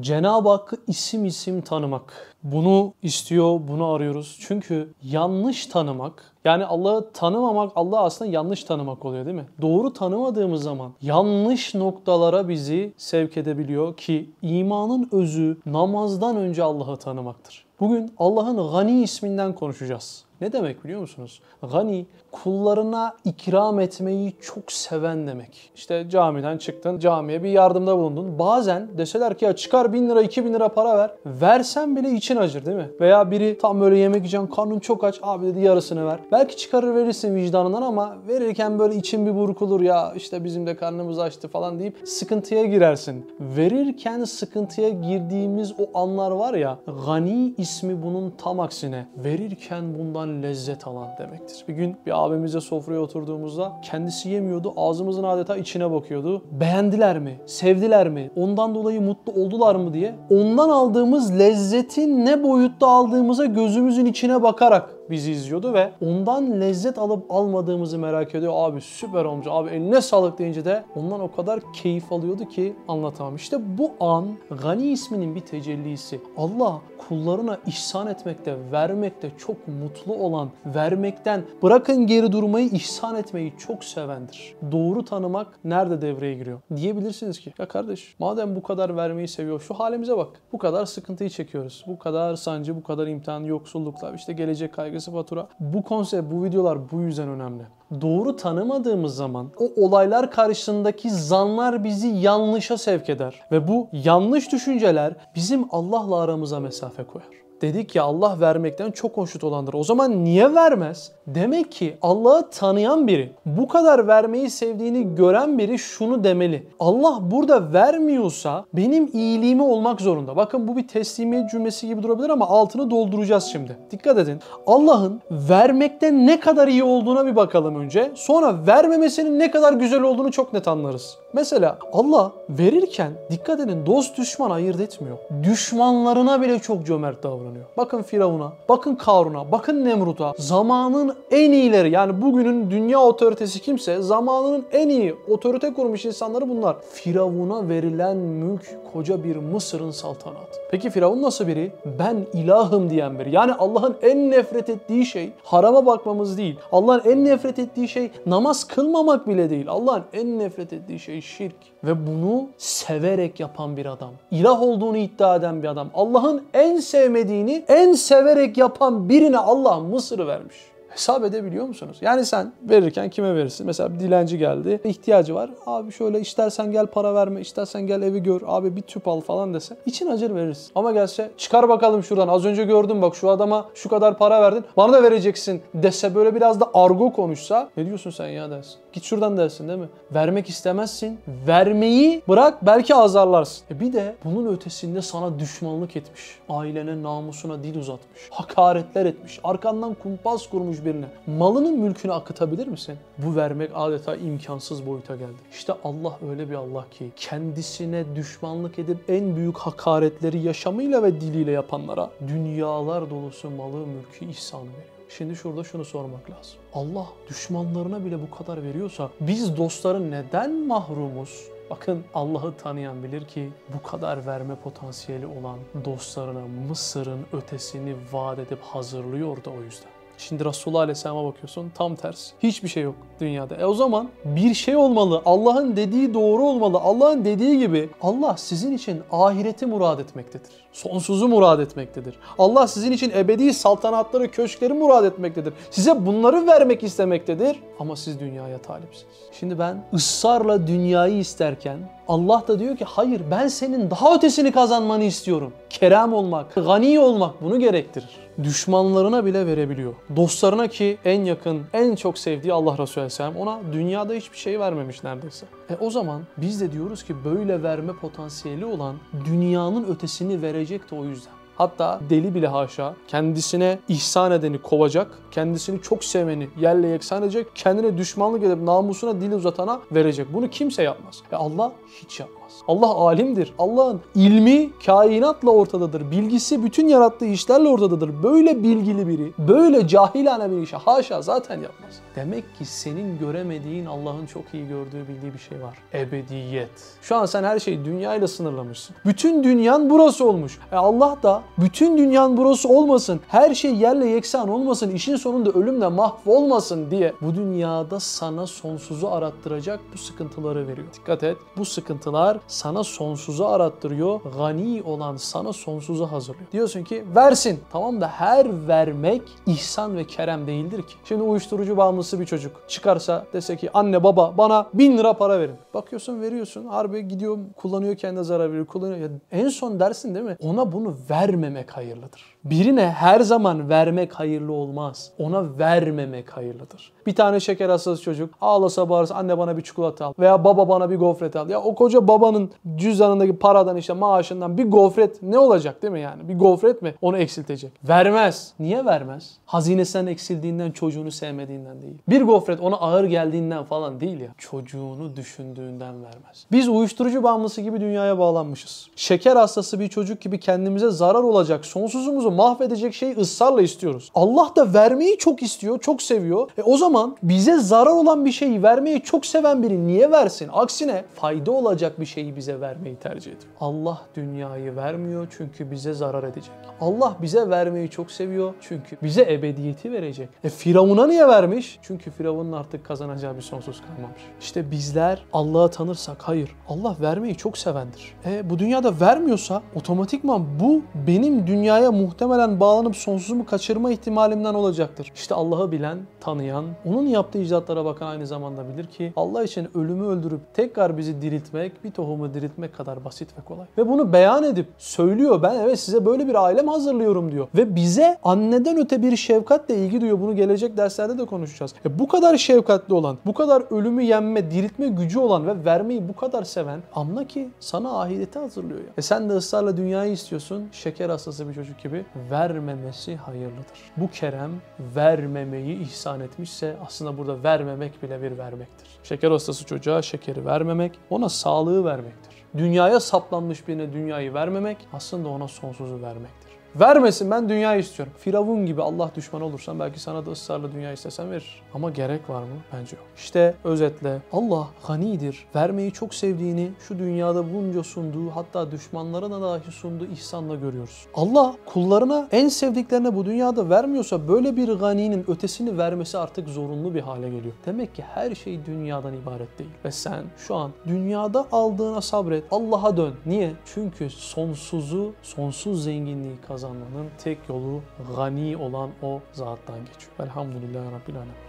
Cenab-ı Hakk'ı isim isim tanımak. Bunu istiyor, bunu arıyoruz. Çünkü yanlış tanımak, yani Allah'ı tanımamak, Allah aslında yanlış tanımak oluyor değil mi? Doğru tanımadığımız zaman yanlış noktalara bizi sevk edebiliyor ki imanın özü namazdan önce Allah'ı tanımaktır. Bugün Allah'ın Gani isminden konuşacağız. Ne demek biliyor musunuz? Gani kullarına ikram etmeyi çok seven demek. İşte camiden çıktın, camiye bir yardımda bulundun. Bazen deseler ki ya çıkar bin lira, iki bin lira para ver. Versen bile için acır değil mi? Veya biri tam böyle yemek yiyeceksin, karnın çok aç. Abi dedi yarısını ver. Belki çıkarır verirsin vicdanından ama verirken böyle için bir burkulur ya işte bizim de karnımız açtı falan deyip sıkıntıya girersin. Verirken sıkıntıya girdiğimiz o anlar var ya Gani ismi bunun tam aksine. Verirken bundan lezzet alan demektir. Bir gün bir abimizle sofraya oturduğumuzda kendisi yemiyordu. Ağzımızın adeta içine bakıyordu. Beğendiler mi? Sevdiler mi? Ondan dolayı mutlu oldular mı diye. Ondan aldığımız lezzetin ne boyutta aldığımıza gözümüzün içine bakarak bizi izliyordu ve ondan lezzet alıp almadığımızı merak ediyor. Abi süper olmuş, abi eline sağlık deyince de ondan o kadar keyif alıyordu ki anlatamam. İşte bu an Gani isminin bir tecellisi. Allah kullarına ihsan etmekte, vermekte çok mutlu olan, vermekten bırakın geri durmayı ihsan etmeyi çok sevendir. Doğru tanımak nerede devreye giriyor? Diyebilirsiniz ki ya kardeş madem bu kadar vermeyi seviyor şu halimize bak. Bu kadar sıkıntıyı çekiyoruz. Bu kadar sancı, bu kadar imtihan, yoksulluklar, işte gelecek kaygısı fatura. Bu konsept, bu videolar bu yüzden önemli. Doğru tanımadığımız zaman o olaylar karşısındaki zanlar bizi yanlışa sevk eder. Ve bu yanlış düşünceler bizim Allah'la aramıza mesafe koyar. Dedik ya Allah vermekten çok hoşnut olandır. O zaman niye vermez? Demek ki Allah'ı tanıyan biri, bu kadar vermeyi sevdiğini gören biri şunu demeli. Allah burada vermiyorsa benim iyiliğimi olmak zorunda. Bakın bu bir teslimiyet cümlesi gibi durabilir ama altını dolduracağız şimdi. Dikkat edin. Allah'ın vermekte ne kadar iyi olduğuna bir bakalım önce. Sonra vermemesinin ne kadar güzel olduğunu çok net anlarız. Mesela Allah verirken dikkat edin dost düşman ayırt etmiyor. Düşmanlarına bile çok cömert davranıyor. Bakın Firavun'a, bakın Karun'a, bakın Nemrut'a. Zamanın en iyileri yani bugünün dünya otoritesi kimse zamanının en iyi otorite kurmuş insanları bunlar. Firavun'a verilen mülk koca bir Mısır'ın saltanatı. Peki Firavun nasıl biri? Ben ilahım diyen biri. Yani Allah'ın en nefret ettiği şey harama bakmamız değil. Allah'ın en nefret ettiği şey namaz kılmamak bile değil. Allah'ın en nefret ettiği şey şirk. Ve bunu severek yapan bir adam. İlah olduğunu iddia eden bir adam. Allah'ın en sevmediğini en severek yapan birine Allah Mısır'ı vermiş. Hesap edebiliyor musunuz? Yani sen verirken kime verirsin? Mesela bir dilenci geldi. ihtiyacı var. Abi şöyle istersen gel para verme, istersen gel evi gör. Abi bir tüp al falan dese. için acır verirsin. Ama gelse çıkar bakalım şuradan. Az önce gördüm bak şu adama şu kadar para verdin. Bana da vereceksin dese böyle biraz da argo konuşsa. Ne diyorsun sen ya dersin. Git şuradan dersin değil mi? Vermek istemezsin. Vermeyi bırak belki azarlarsın. E bir de bunun ötesinde sana düşmanlık etmiş. Ailene namusuna dil uzatmış. Hakaretler etmiş. Arkandan kumpas kurmuş birine. Malının mülkünü akıtabilir misin? Bu vermek adeta imkansız boyuta geldi. İşte Allah öyle bir Allah ki kendisine düşmanlık edip en büyük hakaretleri yaşamıyla ve diliyle yapanlara dünyalar dolusu malı mülkü ihsanı veriyor. Şimdi şurada şunu sormak lazım. Allah düşmanlarına bile bu kadar veriyorsa biz dostların neden mahrumuz? Bakın Allah'ı tanıyan bilir ki bu kadar verme potansiyeli olan dostlarına Mısır'ın ötesini vaat edip hazırlıyor da o yüzden. Şimdi Resulullah Aleyhisselam'a bakıyorsun tam tersi. Hiçbir şey yok dünyada. E o zaman bir şey olmalı. Allah'ın dediği doğru olmalı. Allah'ın dediği gibi Allah sizin için ahireti murad etmektedir. Sonsuzu murad etmektedir. Allah sizin için ebedi saltanatları, köşkleri murad etmektedir. Size bunları vermek istemektedir ama siz dünyaya talipsiniz. Şimdi ben ısrarla dünyayı isterken Allah da diyor ki hayır ben senin daha ötesini kazanmanı istiyorum. Kerem olmak, gani olmak bunu gerektirir. Düşmanlarına bile verebiliyor. Dostlarına ki en yakın, en çok sevdiği Allah Resulü Aleyhisselam ona dünyada hiçbir şey vermemiş neredeyse. E o zaman biz de diyoruz ki böyle verme potansiyeli olan dünyanın ötesini verecek de o yüzden. Hatta deli bile haşa kendisine ihsan edeni kovacak, kendisini çok seveni yerle yeksan edecek, kendine düşmanlık edip namusuna dil uzatana verecek. Bunu kimse yapmaz. Ve Allah hiç yapmaz. Allah alimdir. Allah'ın ilmi kainatla ortadadır. Bilgisi bütün yarattığı işlerle ortadadır. Böyle bilgili biri, böyle cahilane bir işe haşa zaten yapmaz. Demek ki senin göremediğin Allah'ın çok iyi gördüğü bildiği bir şey var. Ebediyet. Şu an sen her şeyi dünyayla sınırlamışsın. Bütün dünyan burası olmuş. E Allah da bütün dünyan burası olmasın, her şey yerle yeksan olmasın, işin sonunda ölümle mahvolmasın diye bu dünyada sana sonsuzu arattıracak bu sıkıntıları veriyor. Dikkat et. Bu sıkıntılar sana sonsuzu arattırıyor. Gani olan sana sonsuzu hazırlıyor. Diyorsun ki versin. Tamam da her vermek ihsan ve kerem değildir ki. Şimdi uyuşturucu bağımlısı bir çocuk çıkarsa dese ki anne baba bana bin lira para verin. Bakıyorsun veriyorsun. Harbi gidiyor kullanıyor kendine zarar veriyor. Kullanıyor. Ya en son dersin değil mi? Ona bunu vermemek hayırlıdır. Birine her zaman vermek hayırlı olmaz. Ona vermemek hayırlıdır. Bir tane şeker hastası çocuk ağlasa bağırsa anne bana bir çikolata al veya baba bana bir gofret al. Ya o koca babanın cüzdanındaki paradan işte maaşından bir gofret ne olacak değil mi yani? Bir gofret mi onu eksiltecek? Vermez. Niye vermez? Hazinesinden eksildiğinden çocuğunu sevmediğinden değil. Bir gofret ona ağır geldiğinden falan değil ya. Çocuğunu düşündüğünden vermez. Biz uyuşturucu bağımlısı gibi dünyaya bağlanmışız. Şeker hastası bir çocuk gibi kendimize zarar olacak, sonsuzumuzu mahvedecek şeyi ısrarla istiyoruz. Allah da vermeyi çok istiyor, çok seviyor. E o zaman bize zarar olan bir şeyi vermeyi çok seven biri niye versin? Aksine fayda olacak bir şeyi bize vermeyi tercih ediyor. Allah dünyayı vermiyor çünkü bize zarar edecek. Allah bize vermeyi çok seviyor çünkü bize ebediyeti verecek. E Firavun'a niye vermiş? Çünkü Firavun'un artık kazanacağı bir sonsuz kalmamış. İşte bizler Allah'ı tanırsak hayır Allah vermeyi çok sevendir. E bu dünyada vermiyorsa otomatikman bu benim dünyaya muhtemelen bağlanıp sonsuzumu kaçırma ihtimalimden olacaktır. İşte Allah'ı bilen, tanıyan, onun yaptığı icraatlara bakan aynı zamanda bilir ki Allah için ölümü öldürüp tekrar bizi diriltmek, bir tohumu diriltmek kadar basit ve kolay. Ve bunu beyan edip söylüyor. Ben evet size böyle bir ailem hazırlıyorum diyor. Ve bize anneden öte bir şefkatle ilgi duyuyor. Bunu gelecek derslerde de konuşacağız. E bu kadar şefkatli olan, bu kadar ölümü yenme, diriltme gücü olan ve vermeyi bu kadar seven anla ki sana ahireti hazırlıyor ya. E sen de ısrarla dünyayı istiyorsun. Şeker hastası bir çocuk gibi vermemesi hayırlıdır. Bu kerem vermemeyi ihsan etmişse aslında burada vermemek bile bir vermektir. Şeker hastası çocuğa şekeri vermemek, ona sağlığı vermektir. Dünyaya saplanmış birine dünyayı vermemek aslında ona sonsuzu vermektir. Vermesin ben dünyayı istiyorum. Firavun gibi Allah düşmanı olursan belki sana da ısrarla dünya istesen verir. Ama gerek var mı? Bence yok. İşte özetle Allah ganidir. Vermeyi çok sevdiğini şu dünyada bunca sunduğu hatta düşmanlarına dahi sunduğu ihsanla görüyoruz. Allah kullarına en sevdiklerine bu dünyada vermiyorsa böyle bir ganinin ötesini vermesi artık zorunlu bir hale geliyor. Demek ki her şey dünyadan ibaret değil. Ve sen şu an dünyada aldığına sabret. Allah'a dön. Niye? Çünkü sonsuzu, sonsuz zenginliği kazanmanın tek yolu gani olan o zattan geçiyor. Velhamdülillahi Rabbil Alemin.